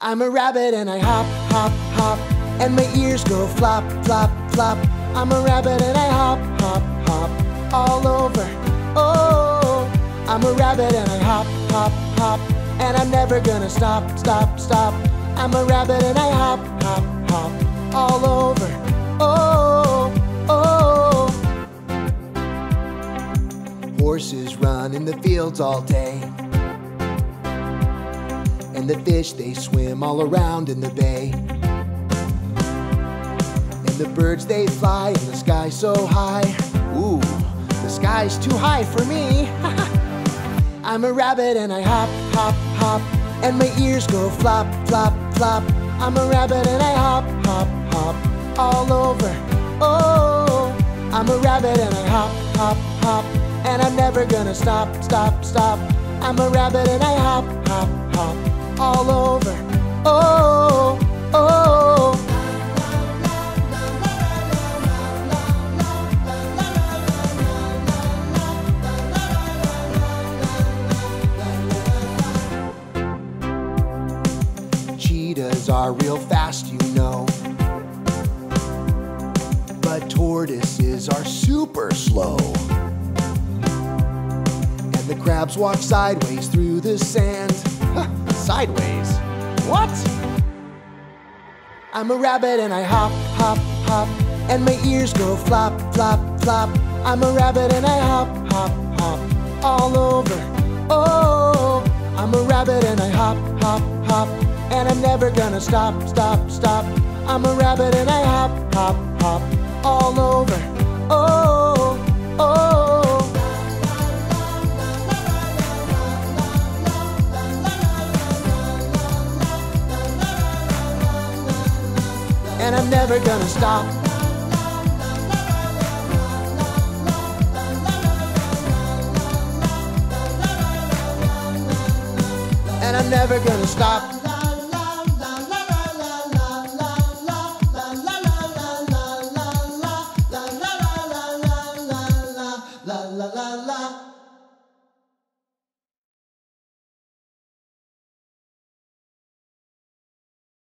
I'm a rabbit and I hop, hop, hop, and my ears go flop, flop, flop. I'm a rabbit and I hop, hop, hop, all over. Oh, I'm a rabbit and I hop, hop, hop, and I'm never gonna stop, stop, stop. I'm a rabbit and I hop, hop, hop, all over. Oh, oh. Horses run in the fields all day. The fish they swim all around in the bay. And the birds they fly in the sky so high. Ooh, the sky's too high for me. I'm a rabbit and I hop, hop, hop, and my ears go flop, flop, flop. I'm a rabbit and I hop, hop, hop, all over. Oh, I'm a rabbit and I hop, hop, hop, and I'm never gonna stop, stop, stop. I'm a rabbit and I hop, hop, hop, all over. Oh, oh. Cheetahs are real fast, you know. But tortoises are super slow. And the crabs walk sideways through the sand. Sideways? What? I'm a rabbit and I hop, hop, hop, and my ears go flop, flop, flop. I'm a rabbit and I hop, hop, hop, all over. Oh, I'm a rabbit and I hop, hop, hop, and I'm never gonna stop, stop, stop. I'm a rabbit and I hop, hop, hop, all over. And I'm never gonna stop. And I'm never gonna stop.